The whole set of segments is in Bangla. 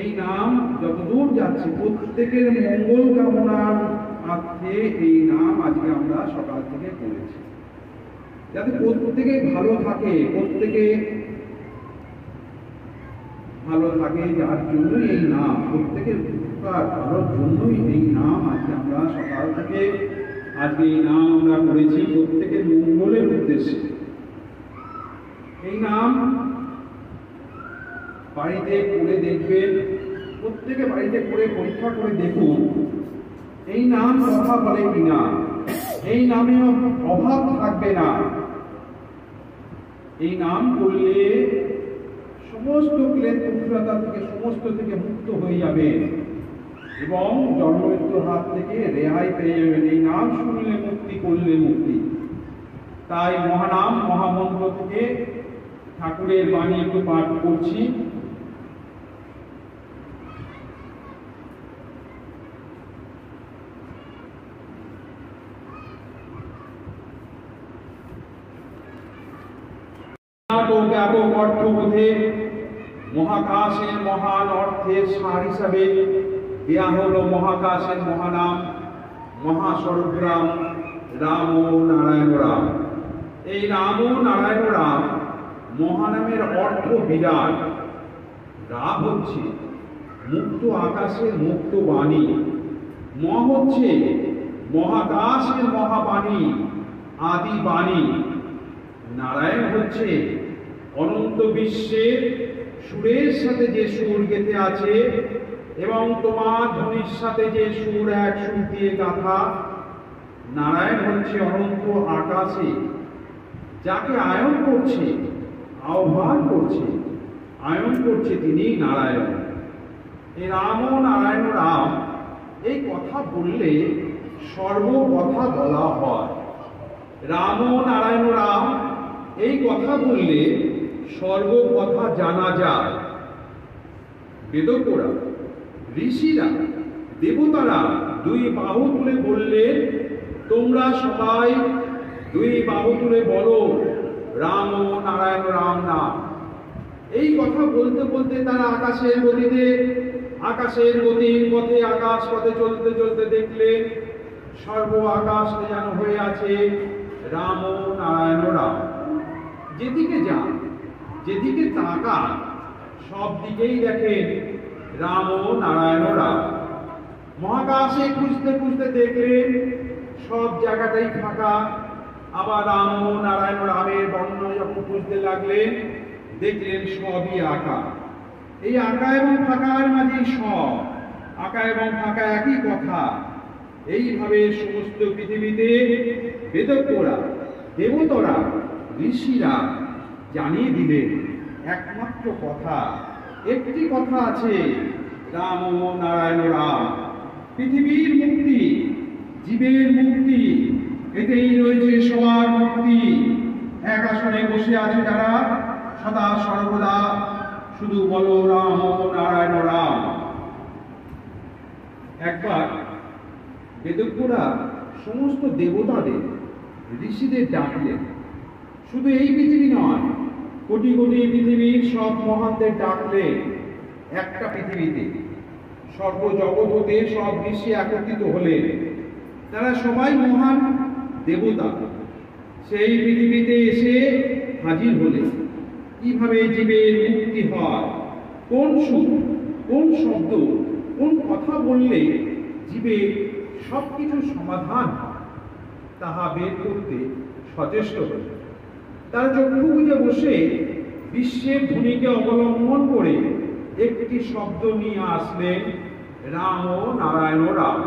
এই নাম যতদূর যাচ্ছে, প্রত্যেকের মঙ্গল কামনার আর্থে এই নাম আজকে আমরা সকাল থেকে করেছি যাতে প্রত্যেকে ভালো থাকে, প্রত্যেকে ভালো থাকে, যার জন্যই এই নাম, প্রত্যেকের উপকার ভালোর জন্যই এই নাম আজকে আমরা সকাল থেকে, আজকে এই নাম আমরা করেছি প্রত্যেকের মঙ্গলের উদ্দেশ্যে। এই নাম বাড়িতে করে দেখবেন, প্রত্যেকে বাড়িতে করে পরীক্ষা করে দেখুন, এই নাম কথা বলে কিনা, এই নামে অভাব থাকবে না। এই নাম করলে সমস্ত ক্লেদ কুফলতা থেকে, সমস্ত থেকে মুক্ত হয়ে যাবে এবং জন্মমৃত্যুর হাত থেকে রেহাই পেয়ে যাবেন। এই নাম শুনলে মুক্তি, করলে মুক্তি। তাই মহানাম মহামন্ত্র থেকে ঠাকুরের বাণী একটু পাঠ করছি। ব্যাপক অর্থবোধে মহাকাশের মহান অর্থের সার হিসাবে দেয়া হল মহাকাশের মহানাম মহাস্বরূপরাম রাম ও নারায়ণ রাম এই রাম ও নারায়ণ রাম মহানামের অর্থ বিরাট। রাম হচ্ছে মুক্ত আকাশের মুক্ত বাণী। ম হচ্ছে মহাকাশের মহাবাণী, আদি বাণী। নারায়ণ হচ্ছে অনন্ত বিশ্বের সুরের সাথে যে সুর গেতে আছে এবং তোমার ধ্বনির সাথে যে সুর এক সুর দিয়ে গাথা, নারায়ণ হচ্ছে অনন্ত আকাশে, যাকে আয়ন করছে, আহ্বান করছে, আয়ন করছে তিনি নারায়ণ। এই রাম নারায়ণ রাম, এই কথা বললে সর্ব কথা বলা হয়। রাম নারায়ণ রাম, এই কথা বললে সর্ব কথা জানা যায়। বেদকরা, ঋষিরা, দেবতারা দুই বাহু তুলে বললেন, তোমরা সবাই দুই বাহু তুলে বলো, রাম নারায়ণ রাম নাম। এই কথা বলতে বলতে তারা আকাশের গতিতে, আকাশের গতির পথে, আকাশ পথে চলতে চলতে দেখলেন, সর্ব আকাশ যেন হয়ে আছে রাম নারায়ণ রাম। যেদিকে যান যেদিকে তাকান, সব দিকেই দেখেন রাম ও নারায়ণ রাম মহাকাশে খুঁজতে খুঁজতে দেখলেন, সব জায়গাটাই ফাঁকা। আবার রাম ও নারায়ণ রামের বর্ণ যখন খুঁজতে লাগলেন, দেখলেন সবই আঁকা। এই আঁকা এবং ফাঁকার মাঝে সব, আঁকা এবং ফাঁকা একই কথা। এইভাবে সমস্ত পৃথিবীতে বেদজ্ঞরা, দেবতরা, ঋষিরা জানিয়ে দিলেন একমাত্র কথা, একটি কথা আছে, রাম নারায়ণ রাম। পৃথিবীর মুক্তি, জীবের মুক্তি, এতেই রয়েছে সবার মুক্তি। এক আসনে বসে আছে যারা, সদা সর্বদা, শুধু বলো রাম নারায়ণ রাম। একবার বেদজ্ঞরা সমস্ত দেবতাদের, ঋষিদের ডাকলেন, শুধু এই পৃথিবী নয় কোটি কোটি পৃথিবীর সব মহানদের ডাকলে একটা পৃথিবীতে সর্বজগৎ হতে সব ঋষি একত্রিত হলেন তারা সবাই মহান দেবতা। সেই পৃথিবীতে এসে হাজির হলেন কীভাবে জীবের মুক্তি হয়? কোন সুর, কোন শব্দ, কোন কথা বললে জীবের সব কিছুর সমাধান তাহা বের করতে সচেষ্ট হল? তারা চক্ষু বুঝে বসে বিশ্বের ধ্বনিকে অবলম্বন করে একটি শব্দ নিয়ে আসলেন, রাম ও নারায়ণ রাম।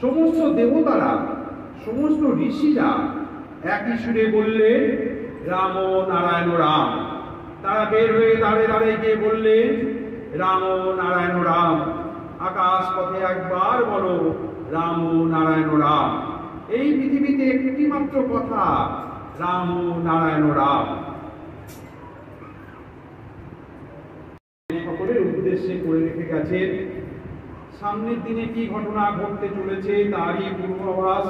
সমস্ত দেবতারা, সমস্ত ঋষিরা একই সুরে বললেন, রাম ও নারায়ণ রাম। তারা বের হয়ে দাঁড়ে দাঁড়িয়ে গিয়ে বললেন, রাম ও নারায়ণ রাম। আকাশ পথে একবার বলো, রাম ও নারায়ণ রাম। এই পৃথিবীতে একটি মাত্র কথা রাম নারায়ণ রাম। সকলের উদ্দেশ্যে করে রেখে গেছেন সামনের দিনে কি ঘটনা ঘটতে চলেছে তারই পূর্বাভাস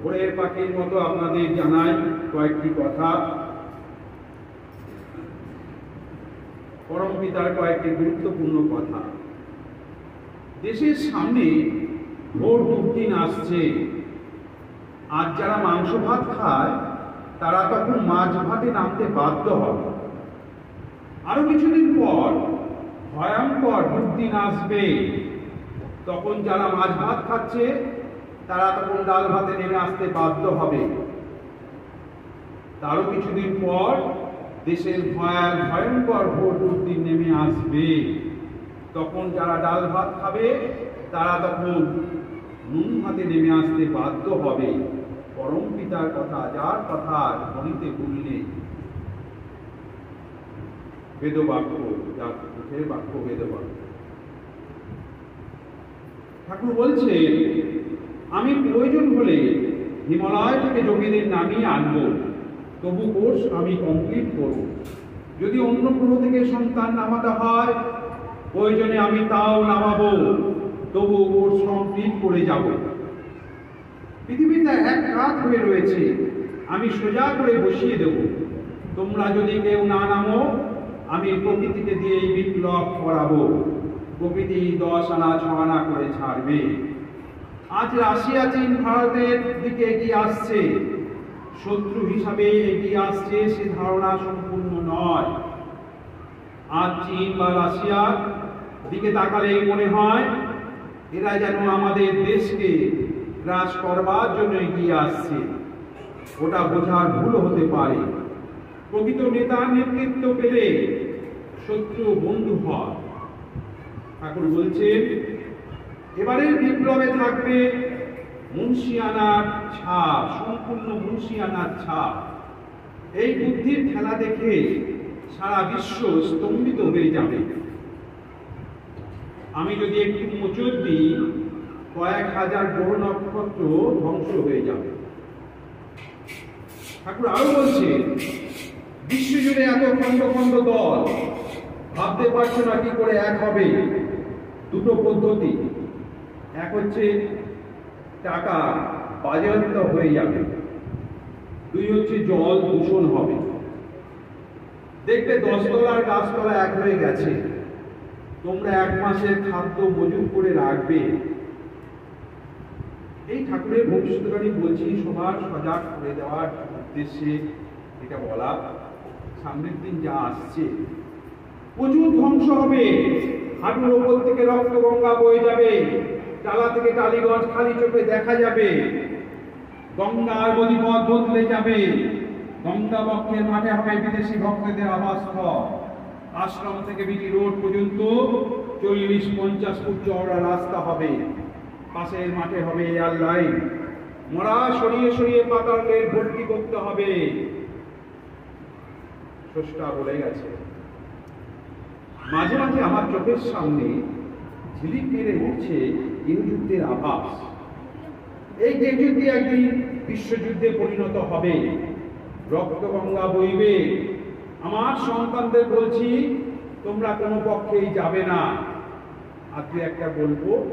ভোরের পাখির মতো আপনাদের জানাই কয়েকটি কথা। পরম পিতার কয়েকটি গুরুত্বপূর্ণ কথা। দেশের সামনে ভোট দুদিন আসছে। আর যারা মাংস ভাত খায় তারা তখন মাছ ভাতে নামতে বাধ্য হবে। আরও কিছুদিন পর ভয়ঙ্কর দুর্দিন আসবে তখন যারা মাছ ভাত খাচ্ছে, তারা তখন ডাল ভাতে নেমে আসতে বাধ্য হবে। তারও কিছুদিন পর দেশের ভয়াল, ভয়ঙ্কর ভোট দুর্দিন নেমে আসবে। তখন যারা ডাল ভাত খাবে, তারা তখন নুন ভাতে নেমে আসতে বাধ্য হবে। পরম পিতার কথা, যার কথা গণিতে ভুললে বেদবাক্য যার মুখের বাক্য বেদবাক্য। ঠাকুর বলছেন আমি প্রয়োজন হলে হিমালয় থেকে যোগীদের নামিয়ে আনব। তবু কোর্স আমি কমপ্লিট করব। যদি অন্য গ্রহ থেকে সন্তান নামাতে হয়, প্রয়োজনে আমি তাও নামাবো। তবু কোর্স কমপ্লিট করে যাব। পৃথিবীতে এক রাত হয়ে রয়েছে। আমি সোজা করে বসিয়ে দেব। তোমরা যদি কেউ না নামো, আমি প্রকৃতিকে দিয়ে এই বিপ্লব করাবো। প্রকৃতি দশ আনা, ছ আনা করে ছাড়বে। আজ রাশিয়া চীন ভারতের দিকে এগিয়ে আসছে। শত্রু হিসাবে এগিয়ে আসছে সে ধারণা সম্পূর্ণ নয়। আজ চীন বা রাশিয়ার দিকে তাকালেই মনে হয় এরা যেন আমাদের দেশকে গ্রাস করবার জন্য এগিয়ে আসছে। ওটা বোঝার ভুল হতে পারে। প্রকৃত নেতার নেতৃত্ব পেলে শত্রু বন্ধু হয়। ঠাকুর বলছেন, এবারের বিপ্লবে থাকবে মুন্সিয়ানার ছাপ, সম্পূর্ণ মুন্সিয়ানার ছাপ। এই বুদ্ধির খেলা দেখে সারা বিশ্ব স্তম্ভিত হয়ে যাবে। আমি যদি একটু মোচর দিই কয়েক হাজার গ্রহ নক্ষত্র ধ্বংস হয়ে যাবে। ঠাকুর আরও বলছে, বিশ্বজুড়ে এত খণ্ড খণ্ড দল, ভাবতে পারছ না কি করে এক হবে? দুটো পদ্ধতি। এক হচ্ছে টাকা বাজেয়াপ্ত হয়ে যাবে। দুই হচ্ছে জল দূষণ হবে। দেখবে দশতলার গাছতলা এক হয়ে গেছে। তোমরা এক মাসের খাদ্য মজুর করে রাখবে। এই ঠাকুরের ভবিষ্যৎবাণী বলছি, সবার সজাগ করে দেওয়ার উদ্দেশ্যে এটা বলা। সামনের দিন যা আসছে, প্রচুর ধ্বংস হবে। হাঁটুর ওপর থেকে রক্ত গঙ্গা বয়ে যাবে। টালা থেকে টালিগঞ্জ খালি চোখে দেখা যাবে। গঙ্গার গতিপথ বদলে যাবে। গঙ্গা বক্ষের মাঠে হবে বিদেশি ভক্তদের আবাসস্থল। আশ্রম থেকে বিটি রোড পর্যন্ত চল্লিশ পঞ্চাশ ফুট চওড়া রাস্তা হবে। পাশের মাঠে হবে এয়ার লাইন। মরা সরিয়ে সরিয়ে পাতাল রেল ভর্তি করতে হবে। স্রষ্টা বলে গেছে। মাঝে মাঝে আমার চোখের সামনে ঝিলিক মেরে উঠছে ইহুযুদ্ধের আভাস। এই যুদ্ধ একদিন বিশ্বযুদ্ধে পরিণত হবে। রক্তগঙ্গা বইবে। আমার সন্তানদের বলছি, তোমরা কোনো পক্ষেই যাবে না। আর একটা বলব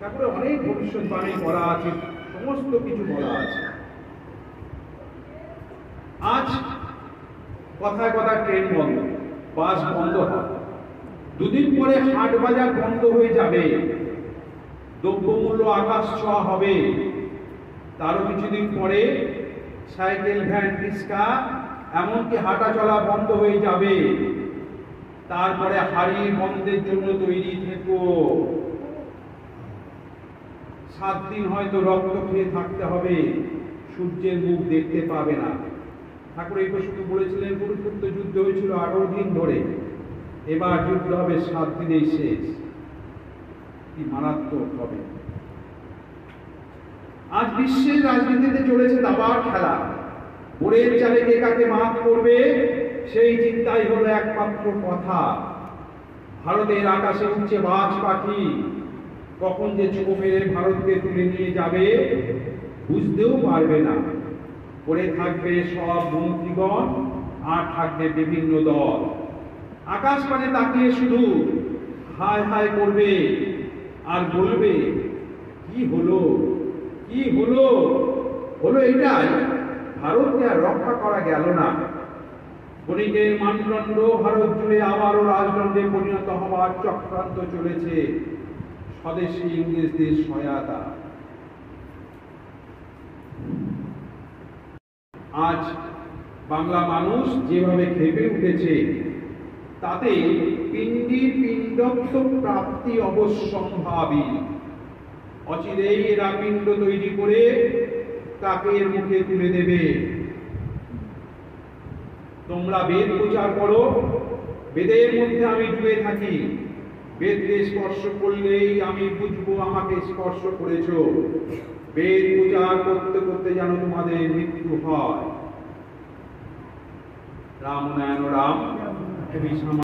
তারপরে অনেক ভবিষ্যৎবাণী করা আছে, সমস্ত কিছু বলা আছে। আজ কথায় কথায় ট্রেন বন্ধ, বাস বন্ধ হয়। দুদিন পরে হাট বাজার বন্ধ হয়ে যাবে। দ্রব্যমূল্য আকাশ ছোঁয়া হবে। তারও কিছুদিন পরে সাইকেল, ভ্যান, রিক্সা, এমনকি হাঁটা চলা বন্ধ হয়ে যাবে। তারপরে হাড়ি বন্ধের জন্য তৈরি থেকো। সাত দিন হয়তো রক্ত খেয়ে থাকতে হবে। সূর্যের মুখ দেখতে পাবে না। ঠাকুর এই প্রসঙ্গে বলেছিলেন কুরুক্ষেত্র যুদ্ধ হয়েছিল আঠারো দিন ধরে। এবার যুদ্ধ হবে সাত দিনেই শেষ। কি মারাত্মক হবে। আজ বিশ্বের রাজনীতিতে চলেছে দাবার খেলা। বোরের চালে কে কাকে মাফ করবে, সেই চিন্তাই হলো একমাত্র কথা। ভারতের আকাশে উঠছে বাজ পাখি কখন যে চোখ মেরে ভারতকে তুলে নিয়ে যাবে, বুঝতেও পারবে না। পড়ে থাকবে সব মন্ত্রীগণ আর থাকবে বিভিন্ন দল। আকাশ পানে তাকিয়ে শুধু হায় হায় করবে আর বলবে, কি হলো? কি হলো? হলো এটাই ভারতকে আর রক্ষা করা গেল না। বণিকের মানদণ্ড ভারত জুড়ে আবারও রাজদণ্ডে পরিণত হওয়ার চক্রান্ত চলেছে। স্বদেশী ইংরেজদের সহায়তা। আজ বাংলা মানুষ যেভাবে খেপে উঠেছে, তাতে পিণ্ডির পিণ্ডত্ব প্রাপ্তি অবশ্যম্ভাবী। অচিরেই এরা পিণ্ড তৈরি করে কাকের মুখে তুলে দেবে। তোমরা বেদ প্রচার করো, বেদের মধ্যে আমি ডুবে থাকি। বেদকে স্পর্শ করলেই আমি বুঝব আমাকে স্পর্শ করেছ। বেদ পূজা করতে করতে যেন তোমাদের মৃত্যু হয়। রাম নারায়ণ, রাম।